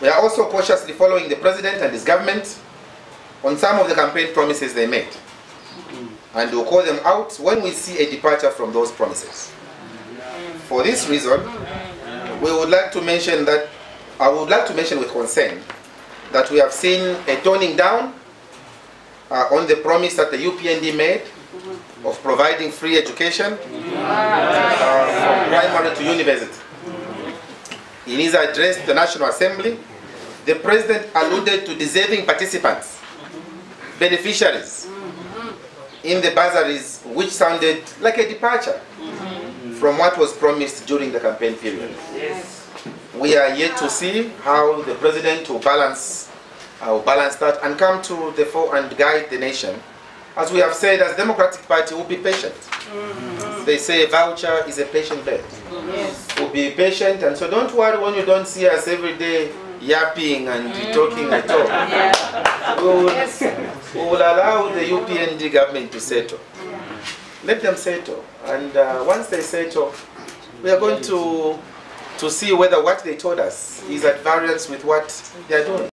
We are also cautiously following the president and his government on some of the campaign promises they made. And we'll call them out when we see a departure from those promises. For this reason, we would like to mention that, I would like to mention with concern that we have seen a toning down uh, on the promise that the UPND made of providing free education uh, from primary to university. In his address to the National Assembly, the President alluded to deserving participants, beneficiaries in the bursaries, which sounded like a departure from what was promised during the campaign period. We are yet to see how the President will balance, uh, will balance that and come to the fore and guide the nation. As we have said, as Democratic Party, we'll be patient. They say a voucher is a patient bird. We'll be patient, and so don't worry when you don't see us every day yapping and talking at all. We will, we will allow the UPND government to settle. Let them settle, and uh, once they settle, we are going to to see whether what they told us is at variance with what they are doing.